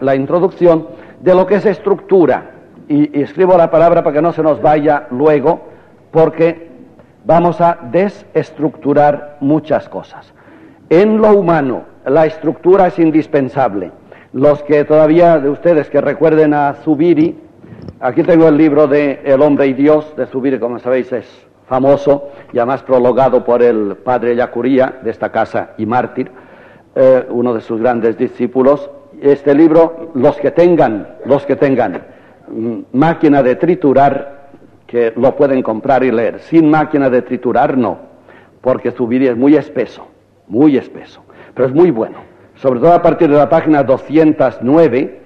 la introducción de lo que es estructura. Y, escribo la palabra para que no se nos vaya luego, porque vamos a desestructurar muchas cosas. En lo humano, la estructura es indispensable. Los que todavía de ustedes que recuerden a Zubiri, aquí tengo el libro de El hombre y Dios de Zubiri, como sabéis es famoso y además prologado por el padre Yacuría de esta casa y mártir, eh, uno de sus grandes discípulos. Este libro, los que tengan, los que tengan mm, máquina de triturar, que lo pueden comprar y leer. Sin máquina de triturar, no, porque Zubiri es muy espeso, muy espeso, pero es muy bueno. Sobre todo a partir de la página 209,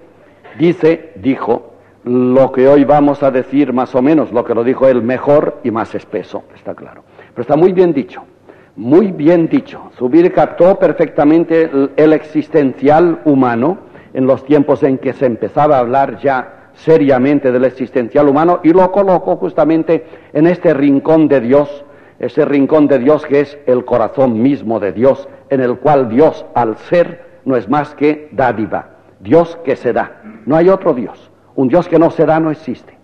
dice, dijo, lo que hoy vamos a decir más o menos, lo que lo dijo él mejor y más espeso, está claro. Pero está muy bien dicho, muy bien dicho. Subir captó perfectamente el, el existencial humano en los tiempos en que se empezaba a hablar ya seriamente del existencial humano y lo colocó justamente en este rincón de Dios, ese rincón de Dios que es el corazón mismo de Dios, en el cual Dios al ser no es más que dádiva, Dios que se da, no hay otro Dios. Un Dios que no se da no existe.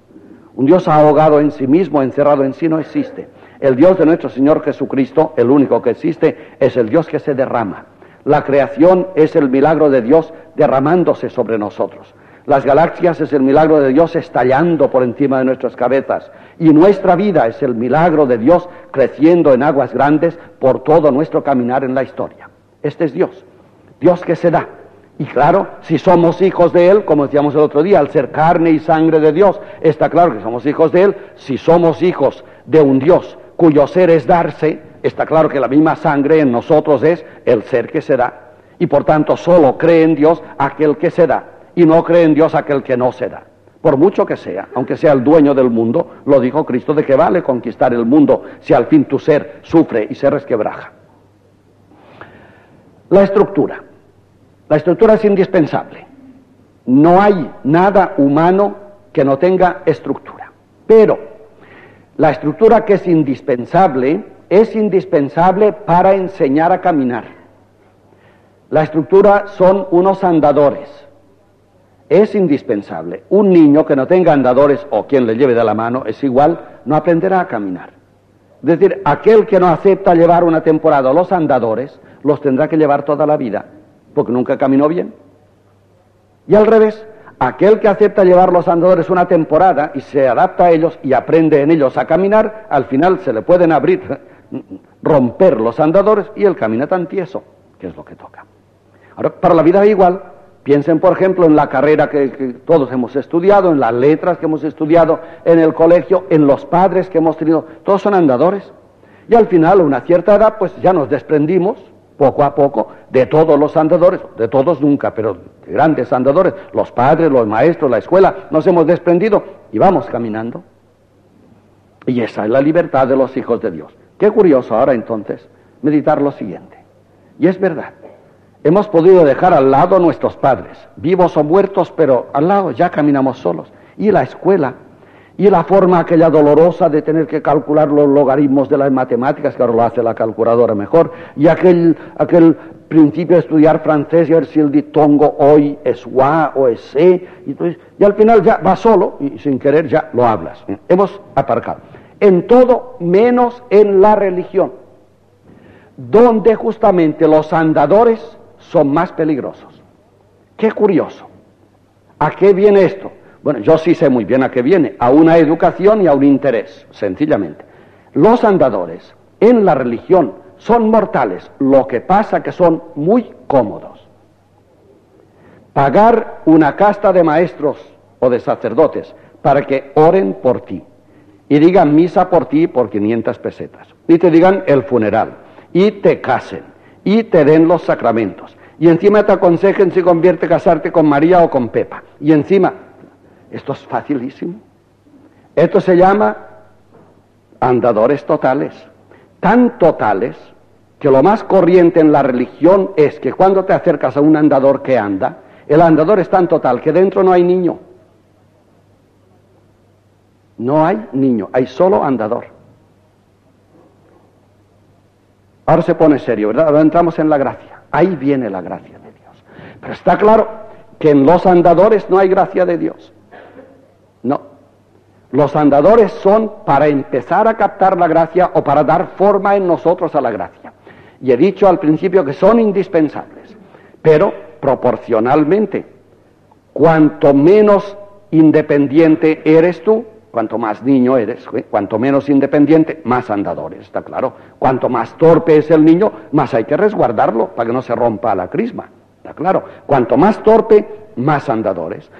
Un Dios ahogado en sí mismo, encerrado en sí, no existe. El Dios de nuestro Señor Jesucristo, el único que existe, es el Dios que se derrama. La creación es el milagro de Dios derramándose sobre nosotros. Las galaxias es el milagro de Dios estallando por encima de nuestras cabezas. Y nuestra vida es el milagro de Dios creciendo en aguas grandes por todo nuestro caminar en la historia. Este es Dios. Dios que se da. Y claro, si somos hijos de Él, como decíamos el otro día, al ser carne y sangre de Dios, está claro que somos hijos de Él. Si somos hijos de un Dios cuyo ser es darse, está claro que la misma sangre en nosotros es el ser que se da. Y por tanto solo cree en Dios aquel que se da y no cree en Dios aquel que no se da. Por mucho que sea, aunque sea el dueño del mundo, lo dijo Cristo, de que vale conquistar el mundo si al fin tu ser sufre y se resquebraja. La estructura. La estructura es indispensable. No hay nada humano que no tenga estructura. Pero la estructura que es indispensable es indispensable para enseñar a caminar. La estructura son unos andadores. Es indispensable. Un niño que no tenga andadores o quien le lleve de la mano es igual, no aprenderá a caminar. Es decir, aquel que no acepta llevar una temporada los andadores, los tendrá que llevar toda la vida porque nunca caminó bien. Y al revés, aquel que acepta llevar los andadores una temporada y se adapta a ellos y aprende en ellos a caminar, al final se le pueden abrir, romper los andadores y él camina tan tieso, que es lo que toca. Ahora, para la vida igual, piensen por ejemplo en la carrera que todos hemos estudiado, en las letras que hemos estudiado en el colegio, en los padres que hemos tenido, todos son andadores. Y al final, a una cierta edad, pues ya nos desprendimos poco a poco, de todos los andadores, de todos nunca, pero de grandes andadores, los padres, los maestros, la escuela, nos hemos desprendido y vamos caminando. Y esa es la libertad de los hijos de Dios. Qué curioso ahora entonces meditar lo siguiente. Y es verdad, hemos podido dejar al lado a nuestros padres, vivos o muertos, pero al lado ya caminamos solos. Y la escuela y la forma aquella dolorosa de tener que calcular los logaritmos de las matemáticas, que ahora lo hace la calculadora mejor, y aquel, aquel principio de estudiar francés y ver si el ditongo hoy es wa o es se, y, entonces, y al final ya va solo y sin querer ya lo hablas. Hemos aparcado. En todo menos en la religión, donde justamente los andadores son más peligrosos. Qué curioso. ¿A qué viene esto? Bueno, yo sí sé muy bien a qué viene, a una educación y a un interés, sencillamente. Los andadores en la religión son mortales, lo que pasa que son muy cómodos. Pagar una casta de maestros o de sacerdotes para que oren por ti y digan misa por ti por 500 pesetas y te digan el funeral y te casen y te den los sacramentos y encima te aconsejen si convierte casarte con María o con Pepa y encima esto es facilísimo. Esto se llama andadores totales. Tan totales que lo más corriente en la religión es que cuando te acercas a un andador que anda, el andador es tan total que dentro no hay niño. No hay niño, hay solo andador. Ahora se pone serio, ¿verdad? Ahora entramos en la gracia. Ahí viene la gracia de Dios. Pero está claro que en los andadores no hay gracia de Dios. No. Los andadores son para empezar a captar la gracia o para dar forma en nosotros a la gracia. Y he dicho al principio que son indispensables, pero proporcionalmente. Cuanto menos independiente eres tú, cuanto más niño eres, ¿eh? cuanto menos independiente, más andadores, está claro. Cuanto más torpe es el niño, más hay que resguardarlo para que no se rompa la crisma, está claro. Cuanto más torpe, más andadores.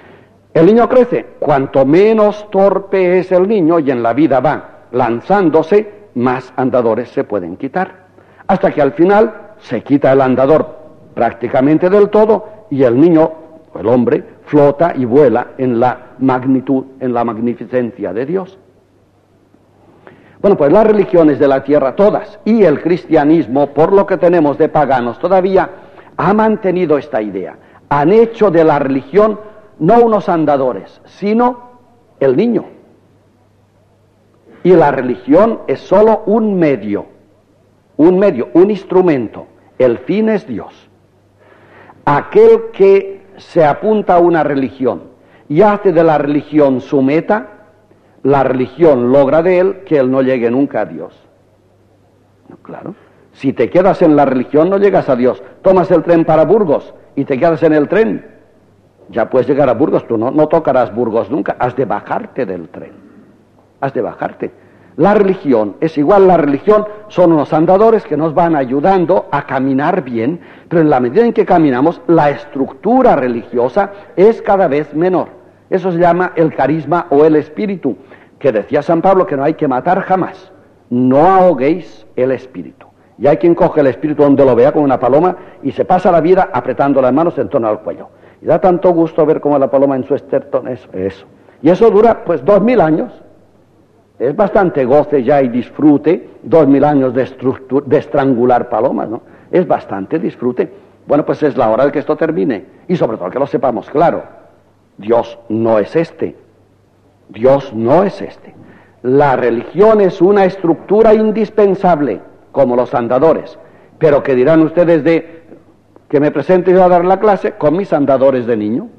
El niño crece, cuanto menos torpe es el niño y en la vida va lanzándose, más andadores se pueden quitar. Hasta que al final se quita el andador prácticamente del todo y el niño, el hombre, flota y vuela en la magnitud, en la magnificencia de Dios. Bueno, pues las religiones de la tierra todas y el cristianismo, por lo que tenemos de paganos todavía, ha mantenido esta idea. Han hecho de la religión no unos andadores, sino el niño. Y la religión es sólo un medio, un medio, un instrumento. El fin es Dios. Aquel que se apunta a una religión y hace de la religión su meta, la religión logra de él que él no llegue nunca a Dios. claro. Si te quedas en la religión no llegas a Dios. Tomas el tren para Burgos y te quedas en el tren. Ya puedes llegar a Burgos, tú no, tocarás Burgos nunca. Has de bajarte del tren. Has de bajarte. La religión es igual, la religión son unos andadores que nos van ayudando a caminar bien, pero en la medida en que caminamos, la estructura religiosa es cada vez menor. Eso se llama el carisma o el espíritu, que decía San Pablo que no hay que matar jamás. No ahoguéis el espíritu. Y hay quien coge el espíritu donde lo vea como una paloma y se pasa la vida apretando las manos en torno al cuello. Y da tanto gusto ver cómo la paloma en su estertón es eso. Y eso dura pues dos mil años. Es bastante goce ya y disfrute, dos mil años de, de estrangular palomas, ¿no? Es bastante disfrute. Bueno, pues es la hora de que esto termine. Y sobre todo que lo sepamos claro. Dios no es este. Dios no es este. La religión es una estructura indispensable, como los andadores. Pero que dirán ustedes de que me presente yo a dar la clase con mis andadores de niño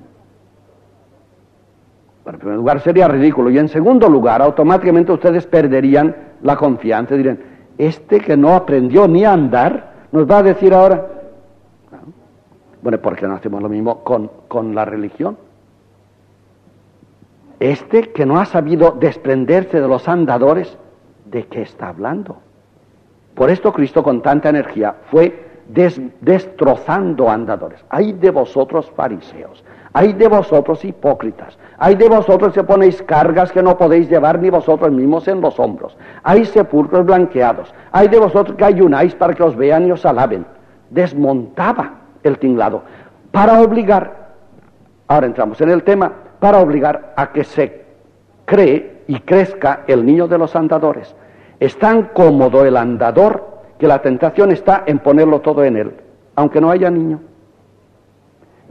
en primer lugar sería ridículo y en segundo lugar automáticamente ustedes perderían la confianza. Dirían, este que no aprendió ni a andar, nos va a decir ahora... Bueno, ¿por qué no hacemos lo mismo con, con la religión? Este que no ha sabido desprenderse de los andadores, ¿de qué está hablando? Por esto Cristo con tanta energía fue destrozando andadores. Hay de vosotros fariseos, hay de vosotros hipócritas, hay de vosotros que ponéis cargas que no podéis llevar ni vosotros mismos en los hombros, hay sepulcros blanqueados, hay de vosotros que ayunáis para que os vean y os alaben. Desmontaba el tinglado para obligar, ahora entramos en el tema, para obligar a que se cree y crezca el niño de los andadores. Es tan cómodo el andador que la tentación está en ponerlo todo en él, aunque no haya niño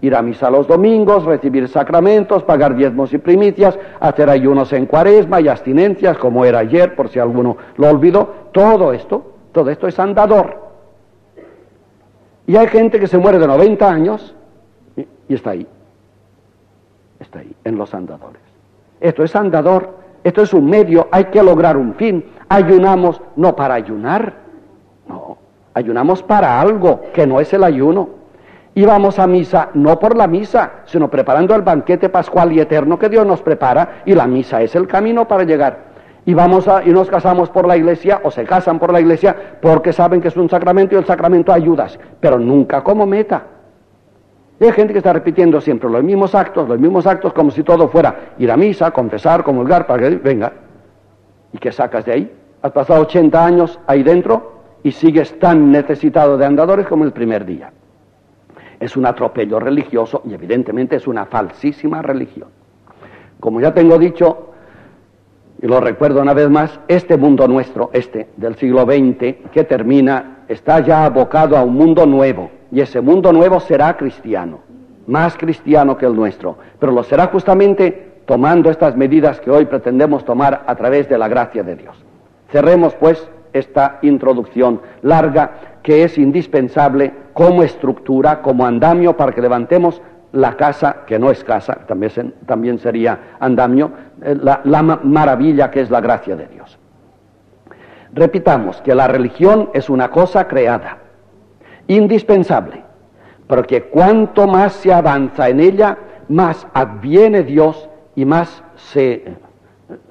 ir a misa los domingos, recibir sacramentos, pagar diezmos y primicias, hacer ayunos en cuaresma y abstinencias, como era ayer, por si alguno lo olvidó. Todo esto, todo esto es andador. Y hay gente que se muere de 90 años y, y está ahí. Está ahí, en los andadores. Esto es andador, esto es un medio, hay que lograr un fin. Ayunamos no para ayunar, no, ayunamos para algo que no es el ayuno y vamos a misa no por la misa, sino preparando el banquete pascual y eterno que Dios nos prepara y la misa es el camino para llegar. Y vamos a, y nos casamos por la iglesia o se casan por la iglesia porque saben que es un sacramento y el sacramento ayudas, pero nunca como meta. Y hay gente que está repitiendo siempre los mismos actos, los mismos actos como si todo fuera ir a misa, confesar, comulgar, para que venga. ¿Y qué sacas de ahí? Has pasado 80 años ahí dentro y sigues tan necesitado de andadores como el primer día es un atropello religioso y evidentemente es una falsísima religión. Como ya tengo dicho, y lo recuerdo una vez más, este mundo nuestro, este del siglo XX, que termina, está ya abocado a un mundo nuevo, y ese mundo nuevo será cristiano, más cristiano que el nuestro, pero lo será justamente tomando estas medidas que hoy pretendemos tomar a través de la gracia de Dios. Cerremos pues esta introducción larga que es indispensable como estructura, como andamio para que levantemos la casa, que no es casa, también, también sería andamio, eh, la, la maravilla que es la gracia de Dios. Repitamos que la religión es una cosa creada, indispensable, porque cuanto más se avanza en ella, más adviene Dios y más se,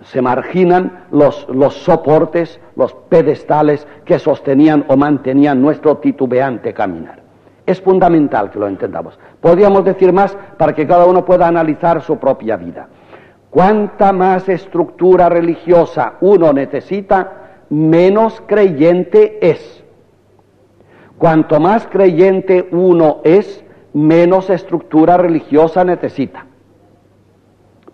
se marginan los, los soportes, los pedestales que sostenían o mantenían nuestro titubeante caminar. Es fundamental que lo entendamos. Podríamos decir más para que cada uno pueda analizar su propia vida. Cuanta más estructura religiosa uno necesita, menos creyente es. Cuanto más creyente uno es, menos estructura religiosa necesita.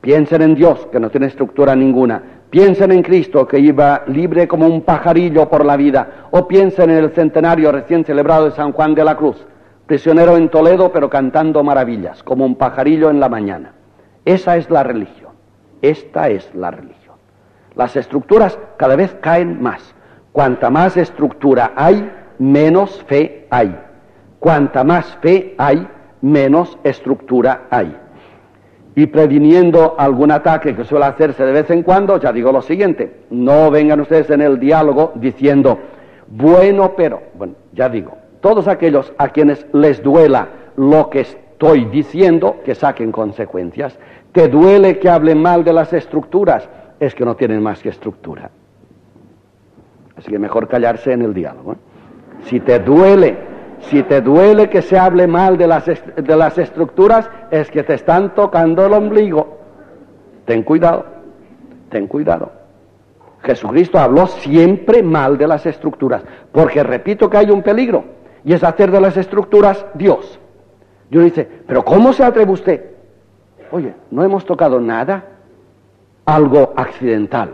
Piensen en Dios, que no tiene estructura ninguna. Piensen en Cristo, que iba libre como un pajarillo por la vida. O piensen en el centenario recién celebrado de San Juan de la Cruz, prisionero en Toledo, pero cantando maravillas, como un pajarillo en la mañana. Esa es la religión. Esta es la religión. Las estructuras cada vez caen más. Cuanta más estructura hay, menos fe hay. Cuanta más fe hay, menos estructura hay. Y previniendo algún ataque que suele hacerse de vez en cuando, ya digo lo siguiente, no vengan ustedes en el diálogo diciendo, bueno, pero, bueno, ya digo, todos aquellos a quienes les duela lo que estoy diciendo, que saquen consecuencias. ¿Te duele que hable mal de las estructuras? Es que no tienen más que estructura. Así que mejor callarse en el diálogo. ¿eh? Si te duele, si te duele que se hable mal de las, de las estructuras, es que te están tocando el ombligo. Ten cuidado, ten cuidado. Jesucristo habló siempre mal de las estructuras, porque repito que hay un peligro, y es hacer de las estructuras Dios. Dios dice, pero ¿cómo se atreve usted? Oye, no hemos tocado nada, algo accidental.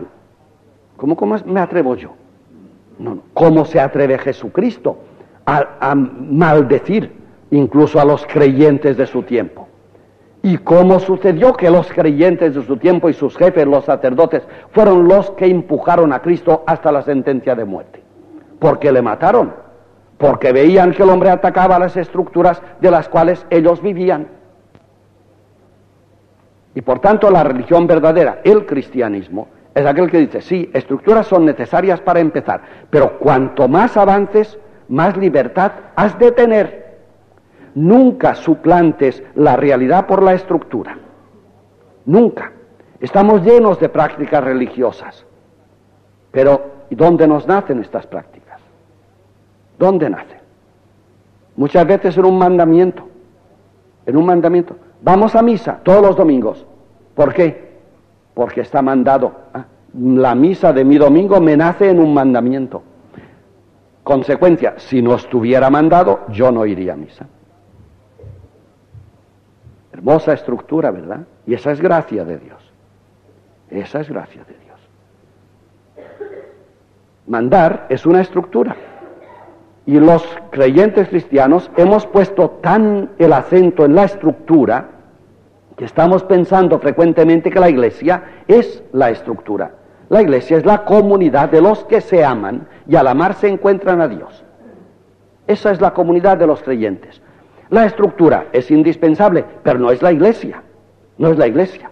¿Cómo, cómo me atrevo yo? ¿Cómo se atreve Jesucristo a, maldecir incluso a los creyentes de su tiempo? ¿Y cómo sucedió que los creyentes de su tiempo y sus jefes, los sacerdotes, fueron los que empujaron a Cristo hasta la sentencia de muerte? Porque le mataron, porque veían que el hombre atacaba las estructuras de las cuales ellos vivían. Y por tanto la religión verdadera, el cristianismo, es aquel que dice, sí, estructuras son necesarias para empezar, pero cuanto más avances, más libertad has de tener. Nunca suplantes la realidad por la estructura. Nunca. Estamos llenos de prácticas religiosas. Pero ¿dónde nos nacen estas prácticas? ¿Dónde nacen? Muchas veces en un mandamiento. En un mandamiento. Vamos a misa todos los domingos. ¿Por qué? porque está mandado. ¿ah? La misa de mi domingo me nace en un mandamiento. Consecuencia, si no estuviera mandado, yo no iría a misa. Hermosa estructura, ¿verdad? Y esa es gracia de Dios. Esa es gracia de Dios. Mandar es una estructura. Y los creyentes cristianos hemos puesto tan el acento en la estructura estamos pensando frecuentemente que la iglesia es la estructura. La iglesia es la comunidad de los que se aman y al amar se encuentran a Dios. Esa es la comunidad de los creyentes. La estructura es indispensable, pero no es la iglesia. No es la iglesia.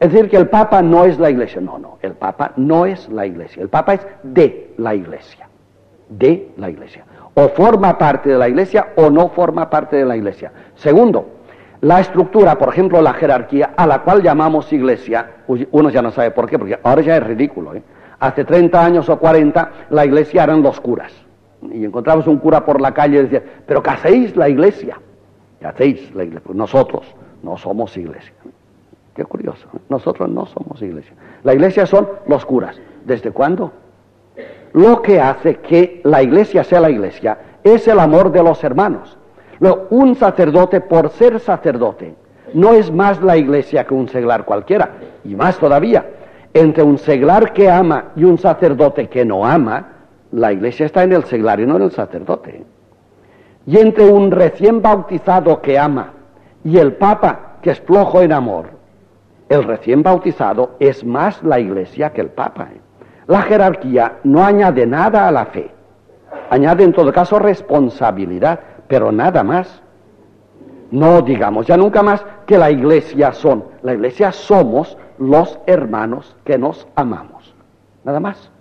Es decir, que el Papa no es la iglesia. No, no, el Papa no es la iglesia. El Papa es de la iglesia. De la iglesia. O forma parte de la iglesia o no forma parte de la iglesia. Segundo, la estructura, por ejemplo, la jerarquía, a la cual llamamos iglesia, uno ya no sabe por qué, porque ahora ya es ridículo. ¿eh? Hace 30 años o 40 la iglesia eran los curas. Y encontramos un cura por la calle y decía, pero ¿qué hacéis la iglesia? ¿Qué hacéis la iglesia? Pues nosotros no somos iglesia. Qué curioso, ¿eh? nosotros no somos iglesia. La iglesia son los curas. ¿Desde cuándo? Lo que hace que la iglesia sea la iglesia es el amor de los hermanos un sacerdote, por ser sacerdote, no es más la iglesia que un seglar cualquiera, y más todavía, entre un seglar que ama y un sacerdote que no ama, la iglesia está en el seglar y no en el sacerdote. Y entre un recién bautizado que ama y el papa que es flojo en amor, el recién bautizado es más la iglesia que el papa. La jerarquía no añade nada a la fe, añade en todo caso responsabilidad pero nada más. No digamos ya nunca más que la iglesia son. La iglesia somos los hermanos que nos amamos. Nada más.